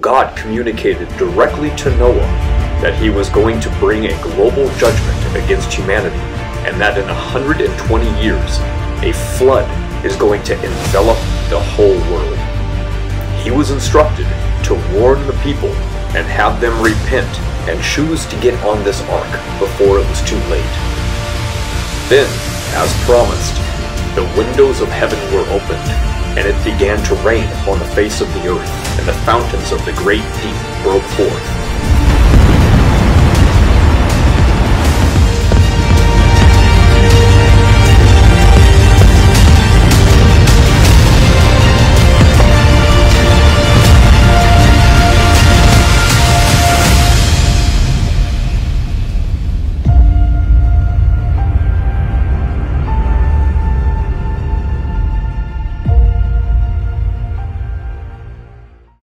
God communicated directly to Noah that he was going to bring a global judgment against humanity, and that in 120 years, a flood is going to envelop the whole world. He was instructed to warn the people and have them repent and choose to get on this ark before it was too late. Then, as promised, the windows of heaven were opened, and it began to rain upon the face of the earth, and the fountains of the great deep broke forth.